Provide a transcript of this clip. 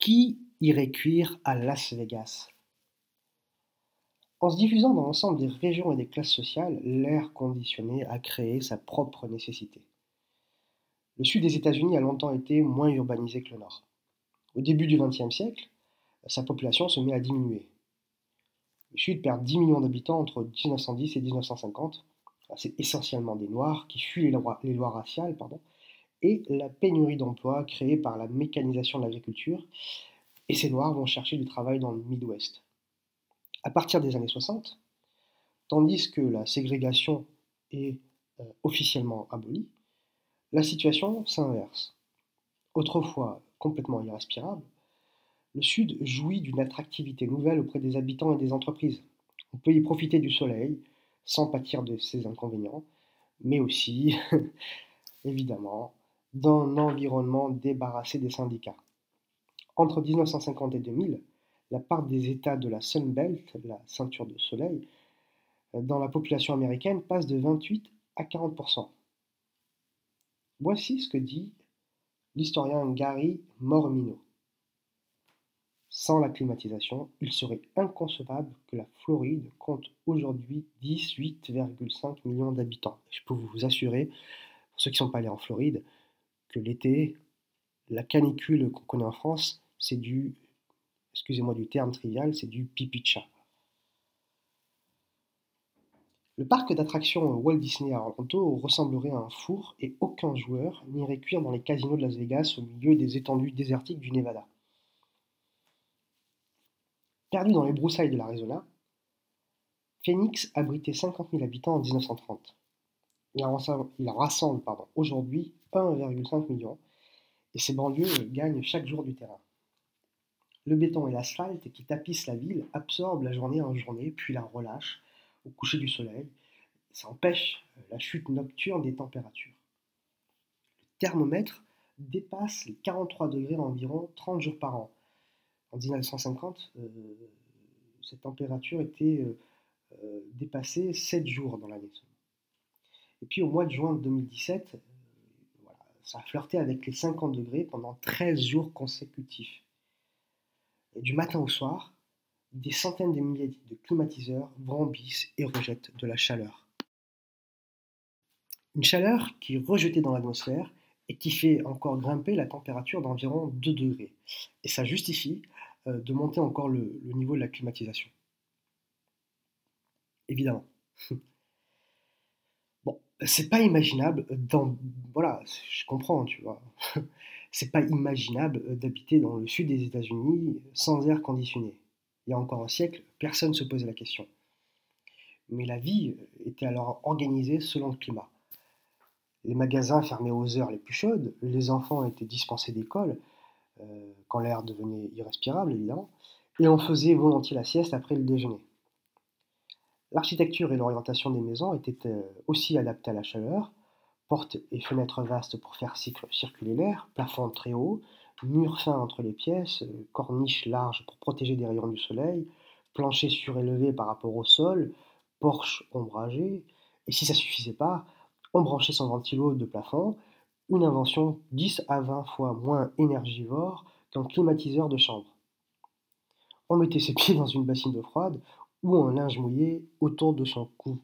Qui irait cuire à Las Vegas? En se diffusant dans l'ensemble des régions et des classes sociales, l'air conditionné a créé sa propre nécessité. Le sud des États-Unis a longtemps été moins urbanisé que le nord. Au début du XXe siècle, sa population se met à diminuer. Le sud perd 10 millions d'habitants entre 1910 et 1950. C'est essentiellement des Noirs qui fuient les lois, les lois raciales pardon, et la pénurie d'emplois créée par la mécanisation de l'agriculture. Et ces Noirs vont chercher du travail dans le Midwest. À partir des années 60, tandis que la ségrégation est euh, officiellement abolie, la situation s'inverse. Autrefois complètement irrespirable, le Sud jouit d'une attractivité nouvelle auprès des habitants et des entreprises. On peut y profiter du soleil sans pâtir de ses inconvénients, mais aussi, évidemment, d'un environnement débarrassé des syndicats. Entre 1950 et 2000, la part des États de la Sun Belt, la ceinture de soleil, dans la population américaine passe de 28 à 40% Voici ce que dit l'historien Gary Mormino. Sans la climatisation, il serait inconcevable que la Floride compte aujourd'hui 18,5 millions d'habitants. Je peux vous assurer, pour ceux qui ne sont pas allés en Floride, que l'été, la canicule qu'on connaît en France, c'est du, excusez-moi du terme trivial, c'est du pipi de chat. Le parc d'attractions Walt Disney à Orlando ressemblerait à un four et aucun joueur n'irait cuire dans les casinos de Las Vegas au milieu des étendues désertiques du Nevada. Perdu dans les broussailles de l'Arizona, Phoenix abritait 50 000 habitants en 1930. Il en rassemble, aujourd'hui 1,5 million et ses banlieues gagnent chaque jour du terrain. Le béton et l'asphalte qui tapissent la ville absorbent la journée en journée puis la relâchent au coucher du soleil. Ça empêche la chute nocturne des températures. Le thermomètre dépasse les 43 degrés environ 30 jours par an. En 1950, euh, cette température était euh, euh, dépassée 7 jours dans l'année. Et puis au mois de juin 2017, ça a flirté avec les 50 degrés pendant 13 jours consécutifs. Et du matin au soir, des centaines de milliers de climatiseurs brambissent et rejettent de la chaleur. Une chaleur qui est rejetée dans l'atmosphère et qui fait encore grimper la température d'environ 2 degrés. Et ça justifie euh, de monter encore le, niveau de la climatisation. Évidemment. bon, c'est pas imaginable dans. Voilà, je comprends, tu vois. c'est pas imaginable d'habiter dans le sud des États-Unis sans air conditionné il y a encore un siècle, personne ne se posait la question. Mais la vie était alors organisée selon le climat. Les magasins fermaient aux heures les plus chaudes, les enfants étaient dispensés d'école, euh, quand l'air devenait irrespirable évidemment, et on faisait volontiers la sieste après le déjeuner. L'architecture et l'orientation des maisons étaient euh, aussi adaptées à la chaleur, portes et fenêtres vastes pour faire circuler l'air, plafonds très hauts, murs fins entre les pièces, euh, corniches larges pour protéger des rayons du soleil, plancher surélevé par rapport au sol, porche ombragé, et si ça suffisait pas, on branchait son ventilo de plafond, une invention 10 à 20 fois moins énergivore qu'un climatiseur de chambre. On mettait ses pieds dans une bassine d'eau froide ou un linge mouillé autour de son cou.